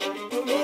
Música